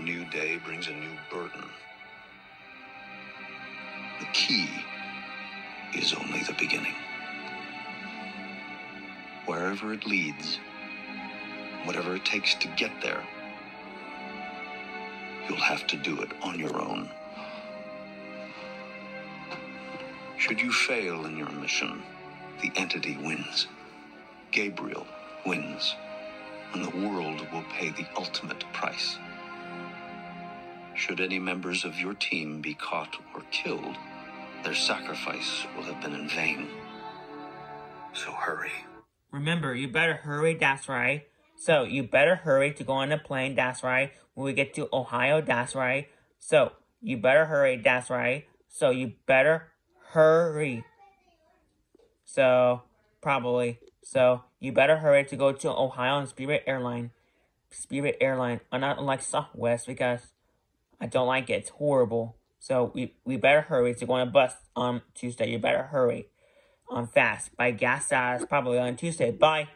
A new day brings a new burden. The key is only the beginning. Wherever it leads, whatever it takes to get there, you'll have to do it on your own. Should you fail in your mission, the entity wins. Gabriel wins, and the world will pay the ultimate price. Should any members of your team be caught or killed, their sacrifice will have been in vain. So hurry. Remember, you better hurry, that's right. So, you better hurry to go on the plane, that's right. When we get to Ohio, that's right. So, you better hurry, that's right. So, you better hurry. So, probably. So, you better hurry to go to Ohio on Spirit Airline. Spirit Airline, uh, not like Southwest because I don't like it. It's horrible. So we, we better hurry to go on a bus on Tuesday. You better hurry on fast. Buy gas gas probably on Tuesday. Bye.